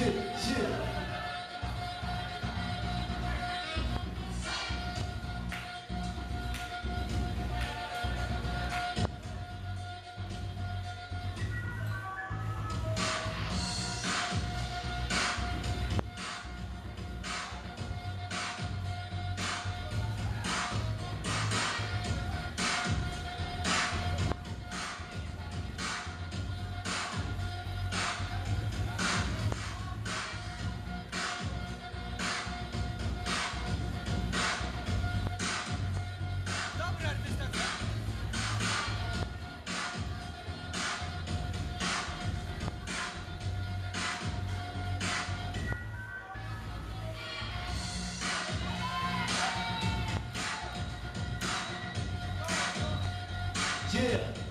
you. Yeah.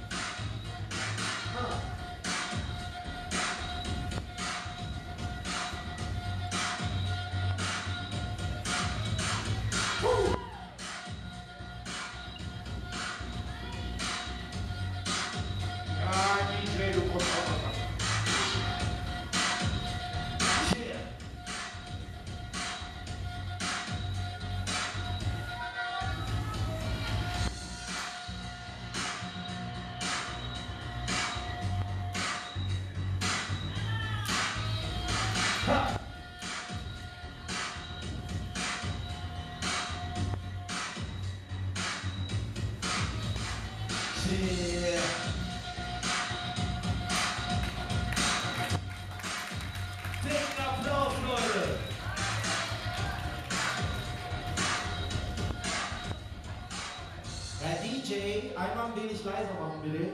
DJ, einmal ein wenig leiser machen, bitte.